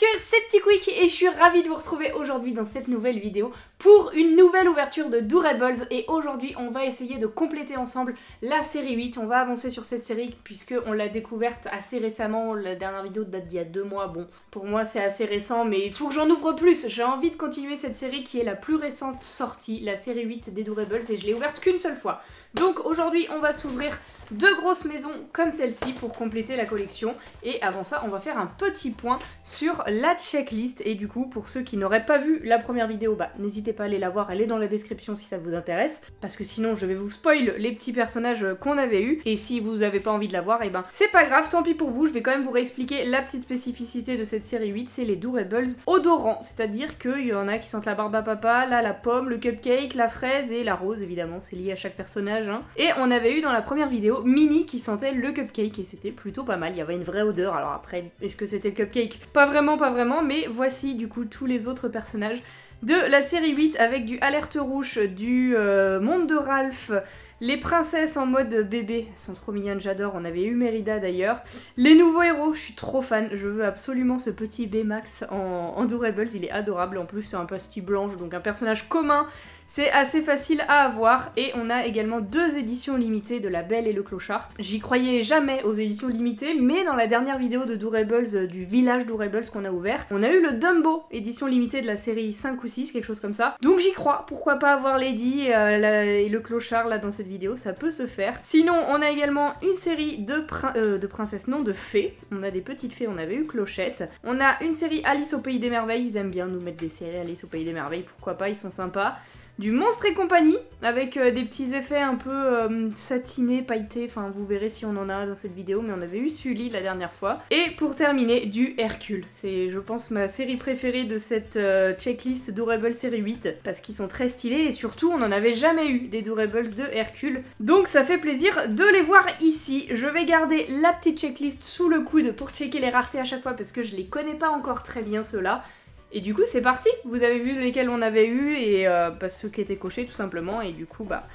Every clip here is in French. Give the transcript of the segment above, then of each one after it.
messieurs, c'est Petit Quick et je suis ravie de vous retrouver aujourd'hui dans cette nouvelle vidéo pour une nouvelle ouverture de Durables et aujourd'hui on va essayer de compléter ensemble la série 8. On va avancer sur cette série puisque on l'a découverte assez récemment, la dernière vidéo date d'il y a deux mois. Bon, pour moi c'est assez récent mais il faut que j'en ouvre plus. J'ai envie de continuer cette série qui est la plus récente sortie, la série 8 des Durables et je l'ai ouverte qu'une seule fois. Donc aujourd'hui on va s'ouvrir deux grosses maisons comme celle-ci pour compléter la collection. Et avant ça, on va faire un petit point sur la checklist. Et du coup, pour ceux qui n'auraient pas vu la première vidéo, bah n'hésitez pas à aller la voir, elle est dans la description si ça vous intéresse. Parce que sinon, je vais vous spoil les petits personnages qu'on avait eu. Et si vous n'avez pas envie de la voir, et eh ben c'est pas grave, tant pis pour vous. Je vais quand même vous réexpliquer la petite spécificité de cette série 8, c'est les Durables odorants. C'est-à-dire qu'il y en a qui sentent la barbe à papa, là la pomme, le cupcake, la fraise et la rose évidemment, c'est lié à chaque personnage. Hein. Et on avait eu dans la première vidéo mini qui sentait le cupcake et c'était plutôt pas mal. Il y avait une vraie odeur. Alors après, est-ce que c'était le cupcake? Pas vraiment, pas vraiment, mais voici du coup tous les autres personnages de la série 8 avec du Alerte Rouge, du euh, Monde de Ralph, les princesses en mode bébé, elles sont trop mignonnes, j'adore. On avait eu Merida d'ailleurs. Les nouveaux héros, je suis trop fan. Je veux absolument ce petit B-Max en, en Durables, il est adorable. En plus, c'est un pastille blanche, donc un personnage commun c'est assez facile à avoir et on a également deux éditions limitées de La Belle et le Clochard. J'y croyais jamais aux éditions limitées, mais dans la dernière vidéo de Durables, euh, du village Durables qu'on a ouvert, on a eu le Dumbo, édition limitée de la série 5 ou 6, quelque chose comme ça. Donc j'y crois, pourquoi pas avoir Lady euh, et le Clochard là dans cette vidéo, ça peut se faire. Sinon, on a également une série de, euh, de princesses, non, de fées. On a des petites fées, on avait eu Clochette. On a une série Alice au Pays des Merveilles, ils aiment bien nous mettre des séries Alice au Pays des Merveilles, pourquoi pas, ils sont sympas du Monstre et compagnie, avec euh, des petits effets un peu euh, satinés, pailletés, enfin vous verrez si on en a dans cette vidéo, mais on avait eu Sully la dernière fois. Et pour terminer, du Hercule. C'est je pense ma série préférée de cette euh, checklist Durable série 8, parce qu'ils sont très stylés et surtout on n'en avait jamais eu des Durables de Hercule. Donc ça fait plaisir de les voir ici. Je vais garder la petite checklist sous le coude pour checker les raretés à chaque fois parce que je les connais pas encore très bien ceux-là. Et du coup, c'est parti Vous avez vu lesquels on avait eu et euh, ceux qui étaient cochés tout simplement. Et du coup, bah,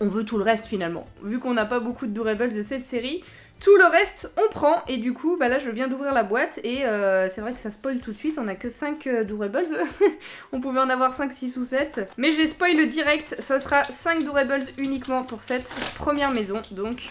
on veut tout le reste finalement. Vu qu'on n'a pas beaucoup de Durables de cette série, tout le reste, on prend. Et du coup, bah là, je viens d'ouvrir la boîte et euh, c'est vrai que ça spoil tout de suite. On a que 5 euh, Durables. on pouvait en avoir 5, 6 ou 7. Mais j'ai spoil direct. Ça sera 5 Durables uniquement pour cette première maison. Donc,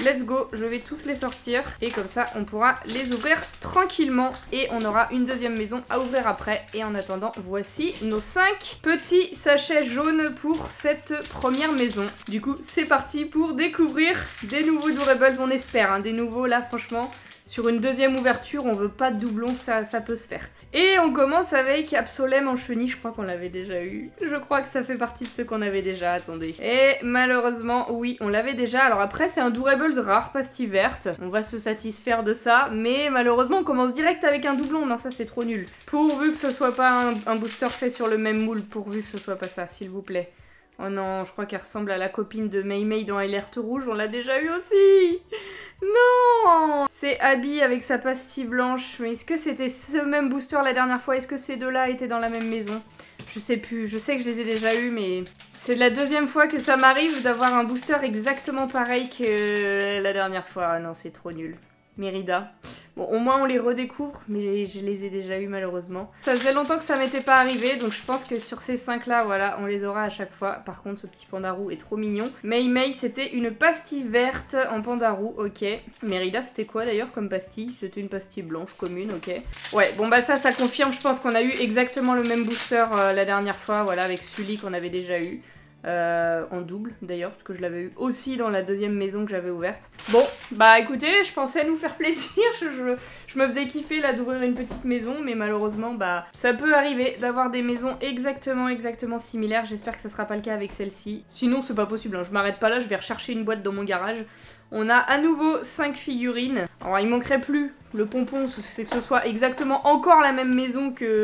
Let's go, je vais tous les sortir et comme ça on pourra les ouvrir tranquillement et on aura une deuxième maison à ouvrir après. Et en attendant, voici nos 5 petits sachets jaunes pour cette première maison. Du coup, c'est parti pour découvrir des nouveaux Durables, on espère. Hein. Des nouveaux là, franchement, sur une deuxième ouverture, on veut pas de doublon, ça, ça peut se faire. Et on commence avec Absolem en chenille, je crois qu'on l'avait déjà eu. Je crois que ça fait partie de ceux qu'on avait déjà, attendez. Et malheureusement, oui, on l'avait déjà. Alors après, c'est un Durables rare, pastille verte. On va se satisfaire de ça, mais malheureusement, on commence direct avec un doublon. Non, ça c'est trop nul. Pourvu que ce soit pas un, un booster fait sur le même moule, pourvu que ce soit pas ça, s'il vous plaît. Oh non, je crois qu'elle ressemble à la copine de Mei Mei dans Alerte Rouge, on l'a déjà eu aussi non C'est Abby avec sa pastille blanche. Mais est-ce que c'était ce même booster la dernière fois? Est-ce que ces deux-là étaient dans la même maison? Je sais plus. Je sais que je les ai déjà eus, mais... C'est la deuxième fois que ça m'arrive d'avoir un booster exactement pareil que la dernière fois. Ah non, c'est trop nul. Mérida. Bon, au moins on les redécouvre, mais je les ai déjà eu malheureusement. Ça faisait longtemps que ça m'était pas arrivé, donc je pense que sur ces 5 là, voilà, on les aura à chaque fois. Par contre, ce petit pandarou est trop mignon. Mei Mei, c'était une pastille verte en pandarou, ok. Merida, c'était quoi d'ailleurs comme pastille? C'était une pastille blanche commune, ok. Ouais, bon bah ça, ça confirme, je pense qu'on a eu exactement le même booster euh, la dernière fois, voilà, avec Sully qu'on avait déjà eu. Euh, en double d'ailleurs, parce que je l'avais eu aussi dans la deuxième maison que j'avais ouverte. Bon, bah écoutez, je pensais nous faire plaisir, je, me faisais kiffer là d'ouvrir une petite maison, mais malheureusement, bah ça peut arriver d'avoir des maisons exactement, exactement similaires. J'espère que ça sera pas le cas avec celle-ci. Sinon, c'est pas possible, hein. je m'arrête pas là, je vais rechercher une boîte dans mon garage. On a à nouveau 5 figurines. Alors il manquerait plus le pompon, c'est que ce soit exactement encore la même maison que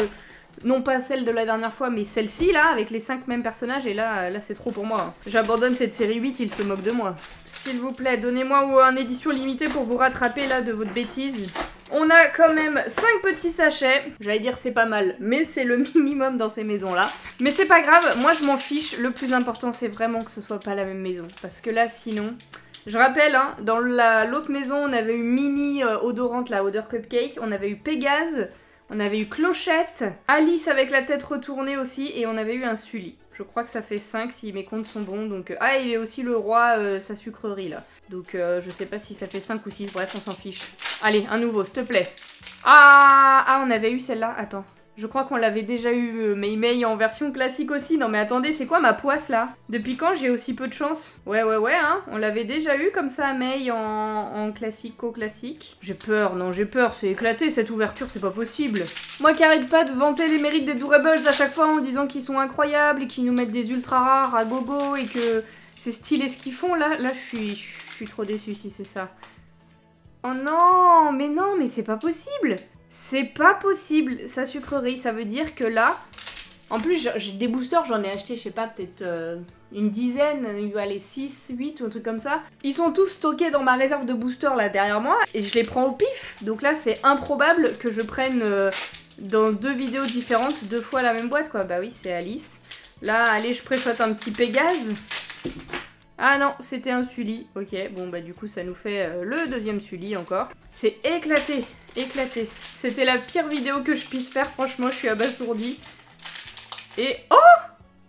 non pas celle de la dernière fois, mais celle-ci là, avec les 5 mêmes personnages, et là, là c'est trop pour moi. J'abandonne cette série 8, il se moque de moi. S'il vous plaît, donnez-moi un édition limitée pour vous rattraper là de votre bêtise. On a quand même 5 petits sachets. J'allais dire c'est pas mal, mais c'est le minimum dans ces maisons-là. Mais c'est pas grave, moi je m'en fiche. Le plus important c'est vraiment que ce soit pas la même maison. Parce que là sinon... Je rappelle, hein, dans l'autre maison, on avait eu Mini euh, odorante, la odeur cupcake. On avait eu Pégase. On avait eu Clochette, Alice avec la tête retournée aussi, et on avait eu un Sully. Je crois que ça fait 5 si mes comptes sont bons. Donc, euh, ah, il est aussi le roi, euh, sa sucrerie là. Donc, euh, je sais pas si ça fait 5 ou 6. Bref, on s'en fiche. Allez, un nouveau, s'il te plaît. Ah, ah, on avait eu celle-là. Attends. Je crois qu'on l'avait déjà eu, euh, Mei en version classique aussi. Non mais attendez, c'est quoi ma poisse là? Depuis quand j'ai aussi peu de chance? Ouais ouais ouais, hein On l'avait déjà eu comme ça, Mei en, en classico-classique. J'ai peur, non j'ai peur, c'est éclaté cette ouverture, c'est pas possible. Moi qui arrête pas de vanter les mérites des Durables à chaque fois en disant qu'ils sont incroyables et qu'ils nous mettent des ultra rares à gogo et que c'est stylé ce qu'ils font, là, là je suis, je suis trop déçue si c'est ça. Oh non, mais non, mais c'est pas possible c'est pas possible, sa sucrerie. Ça veut dire que là, en plus, j'ai des boosters, j'en ai acheté, je sais pas, peut-être euh, une dizaine, aller 6, 8 ou un truc comme ça. Ils sont tous stockés dans ma réserve de boosters là derrière moi et je les prends au pif. Donc là, c'est improbable que je prenne euh, dans deux vidéos différentes deux fois la même boîte quoi. Bah oui, c'est Alice. Là, allez, je préchote un petit Pégase. Ah non, c'était un Sully. Ok, bon bah du coup ça nous fait euh, le deuxième Sully encore. C'est éclaté, éclaté. C'était la pire vidéo que je puisse faire, franchement je suis abasourdie. Et... Oh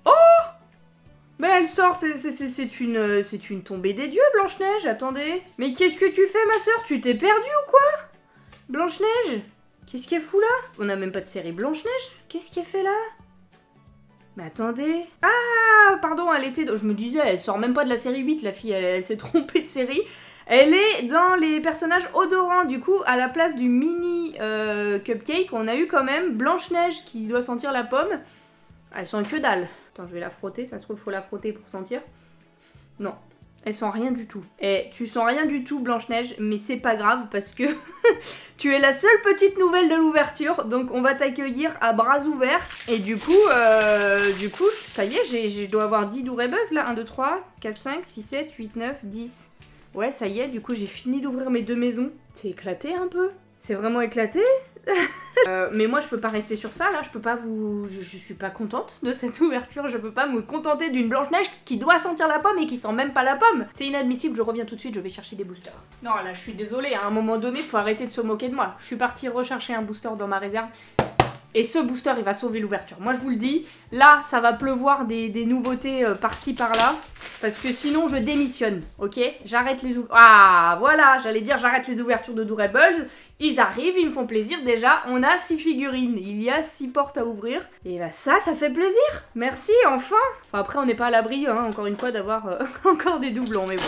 Oh Mais elle sort, c'est une, euh, c'est une tombée des dieux Blanche-Neige, attendez. Mais qu'est-ce que tu fais ma soeur Tu t'es perdue ou quoi? Blanche-Neige? Qu'est-ce qu'elle fout là? On a même pas de série Blanche-Neige? Qu'est-ce qu'elle fait là? Mais attendez. Ah, pardon, elle était. Je me disais, elle sort même pas de la série 8, la fille, elle, s'est trompée de série. Elle est dans les personnages odorants, du coup, à la place du mini euh, cupcake, on a eu quand même Blanche-Neige qui doit sentir la pomme. Elles sont que dalle. Attends, je vais la frotter, ça se trouve, faut la frotter pour sentir. Non, elles sent rien du tout. Et tu sens rien du tout, Blanche-Neige, mais c'est pas grave parce que tu es la seule petite nouvelle de l'ouverture. Donc on va t'accueillir à bras ouverts. Et du coup, euh, du coup, ça y est, je dois avoir 10 buzz là. 1, 2, 3, 4, 5, 6, 7, 8, 9, 10. Ouais, ça y est, du coup j'ai fini d'ouvrir mes deux maisons. C'est éclaté un peu C'est vraiment éclaté? Euh, mais moi je peux pas rester sur ça là, je peux pas vous. Je, suis pas contente de cette ouverture, je peux pas me contenter d'une Blanche-Neige qui doit sentir la pomme et qui sent même pas la pomme. C'est inadmissible, je reviens tout de suite, je vais chercher des boosters. Non là je suis désolée, à un moment donné faut arrêter de se moquer de moi. Je suis partie rechercher un booster dans ma réserve. Et ce booster, il va sauver l'ouverture. Moi, je vous le dis, là, ça va pleuvoir des, nouveautés euh, par-ci, par-là. Parce que sinon, je démissionne, ok? J'arrête les ouvertures. Ah, voilà, j'allais dire j'arrête les ouvertures de Durables. Ils arrivent, ils me font plaisir. Déjà, on a 6 figurines. Il y a 6 portes à ouvrir. Et bah ça, ça fait plaisir. Merci, enfin. après, on n'est pas à l'abri, hein, encore une fois, d'avoir euh, encore des doublons, mais bon.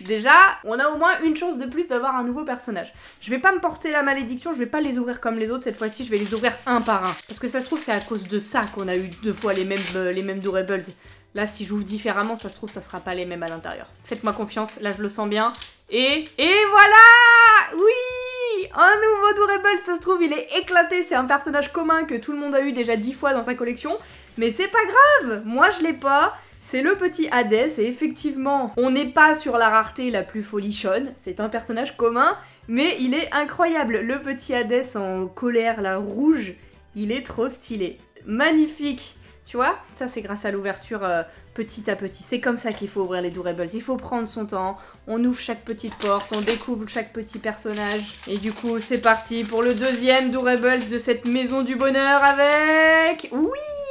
Déjà, on a au moins une chance de plus d'avoir un nouveau personnage. Je vais pas me porter la malédiction, je vais pas les ouvrir comme les autres, cette fois-ci je vais les ouvrir un par un. Parce que ça se trouve c'est à cause de ça qu'on a eu deux fois les mêmes, euh, les mêmes. Là si j'ouvre différemment, ça se trouve ça sera pas les mêmes à l'intérieur. Faites-moi confiance, là je le sens bien. Et... Et voilà Oui Un nouveau Durable, ça se trouve il est éclaté, c'est un personnage commun que tout le monde a eu déjà dix fois dans sa collection. Mais c'est pas grave, moi je l'ai pas, c'est le petit Hadès, et effectivement, on n'est pas sur la rareté la plus folichonne, c'est un personnage commun, mais il est incroyable. Le petit Hadès en colère, la rouge, il est trop stylé. Magnifique Tu vois Ça, c'est grâce à l'ouverture euh, petit à petit. C'est comme ça qu'il faut ouvrir les Durables. Il faut prendre son temps, on ouvre chaque petite porte, on découvre chaque petit personnage. Et du coup, c'est parti pour le deuxième Durable de cette maison du bonheur avec... Oui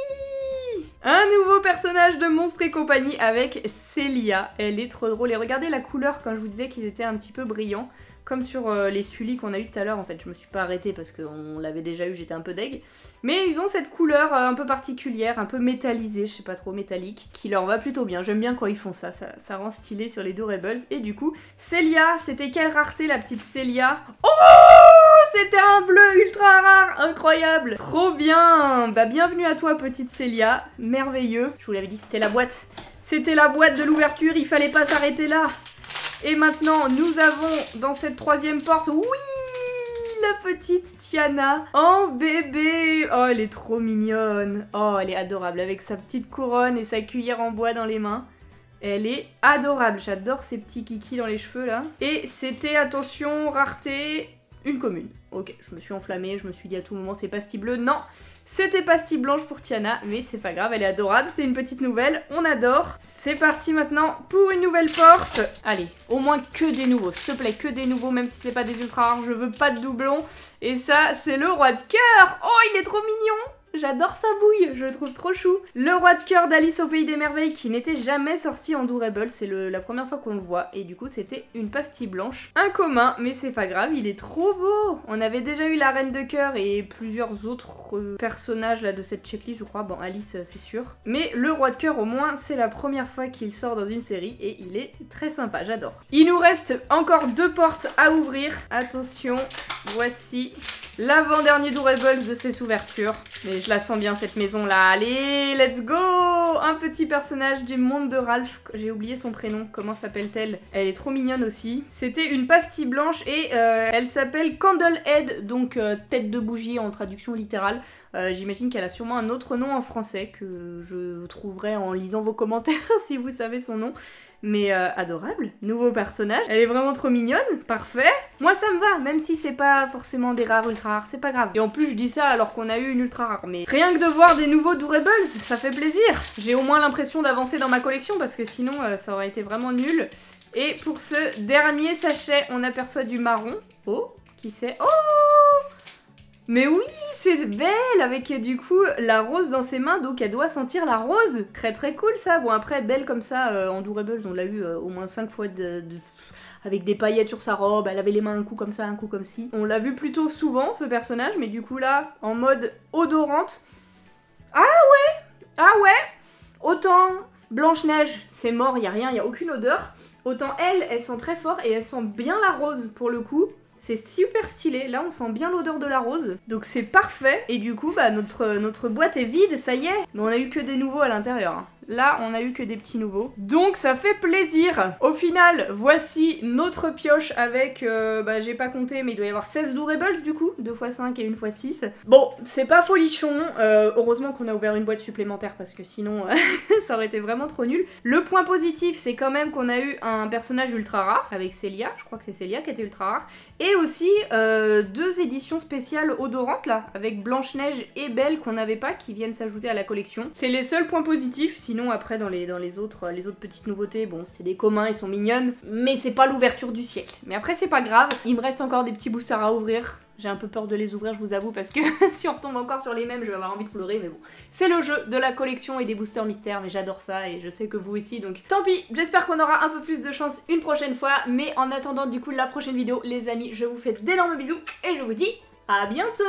un nouveau personnage de Monstre et compagnie avec Célia. Elle est trop drôle. Et regardez la couleur quand je vous disais qu'ils étaient un petit peu brillants comme sur euh, les Sully qu'on a eu tout à l'heure, en fait, je me suis pas arrêtée parce qu'on l'avait déjà eu, j'étais un peu deg. Mais ils ont cette couleur euh, un peu particulière, un peu métallisée, je sais pas trop, métallique, qui leur va plutôt bien. J'aime bien quand ils font ça, ça, rend stylé sur les deux Rebels. Et du coup, Célia, c'était quelle rareté la petite Célia Oh C'était un bleu ultra rare, incroyable Trop bien Bah bienvenue à toi petite Célia, merveilleux. Je vous l'avais dit, c'était la boîte. C'était la boîte de l'ouverture, il fallait pas s'arrêter là et maintenant, nous avons dans cette troisième porte, oui la petite Tiana en bébé Oh, elle est trop mignonne Oh, elle est adorable, avec sa petite couronne et sa cuillère en bois dans les mains. Elle est adorable, j'adore ces petits kikis dans les cheveux là. Et c'était, attention, rareté, une commune. Ok, je me suis enflammée, je me suis dit à tout moment c'est pastille bleue. Non, c'était pastille blanche pour Tiana, mais c'est pas grave, elle est adorable, c'est une petite nouvelle, on adore. C'est parti maintenant pour une nouvelle porte. Allez, au moins que des nouveaux, s'il te plaît, que des nouveaux, même si c'est pas des ultra rares, je veux pas de doublons. Et ça, c'est le roi de cœur Oh, il est trop mignon J'adore sa bouille, je le trouve trop chou. Le roi de cœur d'Alice au pays des merveilles qui n'était jamais sorti en Durable, c'est la première fois qu'on le voit et du coup c'était une pastille blanche. Un commun, mais c'est pas grave, il est trop beau. On avait déjà eu la reine de cœur et plusieurs autres euh, personnages de cette checklist, je crois. Bon, Alice c'est sûr. Mais le roi de cœur au moins, c'est la première fois qu'il sort dans une série et il est très sympa, j'adore. Il nous reste encore deux portes à ouvrir. Attention, voici l'avant-dernier Durables de ces ouvertures. Mais je la sens bien cette maison là. Allez, let's go Un petit personnage du monde de Ralph. J'ai oublié son prénom. Comment s'appelle-t-elle? Elle est trop mignonne aussi. C'était une pastille blanche et euh, elle s'appelle Candlehead, donc euh, tête de bougie en traduction littérale. Euh, j'imagine qu'elle a sûrement un autre nom en français que je trouverai en lisant vos commentaires si vous savez son nom. Mais euh, adorable, nouveau personnage, elle est vraiment trop mignonne, parfait. Moi ça me va, même si c'est pas forcément des rares ultra rares, c'est pas grave. Et en plus je dis ça alors qu'on a eu une ultra rare, mais rien que de voir des nouveaux Durables, ça fait plaisir. J'ai au moins l'impression d'avancer dans ma collection parce que sinon euh, ça aurait été vraiment nul. Et pour ce dernier sachet, on aperçoit du marron. Oh, qui c'est? Oh mais oui, c'est Belle avec du coup la rose dans ses mains, donc elle doit sentir la rose. Très très cool ça. Bon après Belle comme ça euh, en Durables, on l'a eu euh, au moins 5 fois avec des paillettes sur sa robe, elle avait les mains un coup comme ça, un coup comme ci. On l'a vu plutôt souvent ce personnage, mais du coup là, en mode odorante. Ah ouais Ah ouais Autant Blanche-Neige, c'est mort, y a rien, y a aucune odeur. Autant elle, elle sent très fort et elle sent bien la rose pour le coup. C'est super stylé, là on sent bien l'odeur de la rose, donc c'est parfait. Et du coup, bah notre, notre boîte est vide, ça y est. Mais on a eu que des nouveaux à l'intérieur. Là, on a eu que des petits nouveaux. Donc, ça fait plaisir. Au final, voici notre pioche avec, euh, bah, j'ai pas compté, mais il doit y avoir 16 Durables du coup, 2 x 5 et 1 x 6. Bon, c'est pas folichon. Euh, heureusement qu'on a ouvert une boîte supplémentaire parce que sinon, ça aurait été vraiment trop nul. Le point positif, c'est quand même qu'on a eu un personnage ultra rare avec Célia. Je crois que c'est Célia qui était ultra rare. Et aussi euh, deux éditions spéciales odorantes là, avec Blanche-Neige et Belle qu'on n'avait pas, qui viennent s'ajouter à la collection. C'est les seuls points positifs. Sinon, après, dans les, dans les, autres, les autres petites nouveautés, bon, c'était des communs, ils sont mignonnes, mais c'est pas l'ouverture du siècle. Mais après, c'est pas grave, il me reste encore des petits boosters à ouvrir. J'ai un peu peur de les ouvrir, je vous avoue, parce que si on retombe encore sur les mêmes, je vais avoir envie de pleurer, mais bon. C'est le jeu de la collection et des boosters mystères, mais j'adore ça et je sais que vous aussi, donc tant pis. J'espère qu'on aura un peu plus de chance une prochaine fois, mais en attendant, du coup, la prochaine vidéo, les amis, je vous fais d'énormes bisous et je vous dis à bientôt